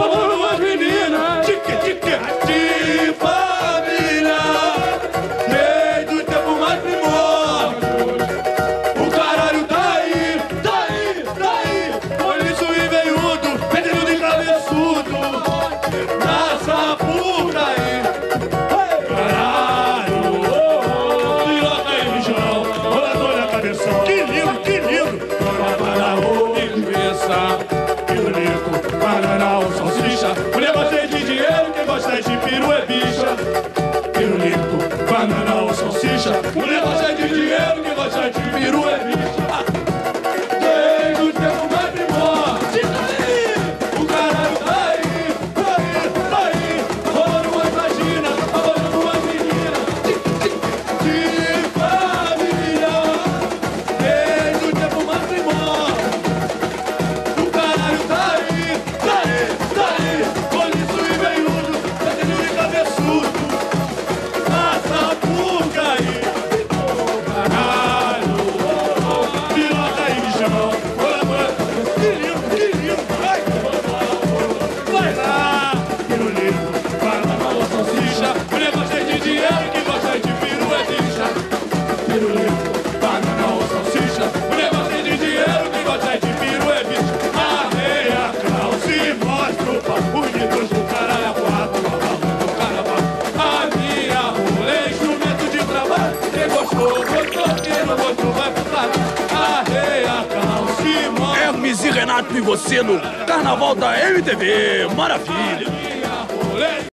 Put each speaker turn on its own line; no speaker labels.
Papa Mulu. dinheiro que nós já de peru é.
Hermes e Renato e você no Carnaval da MTV.
Maravilha!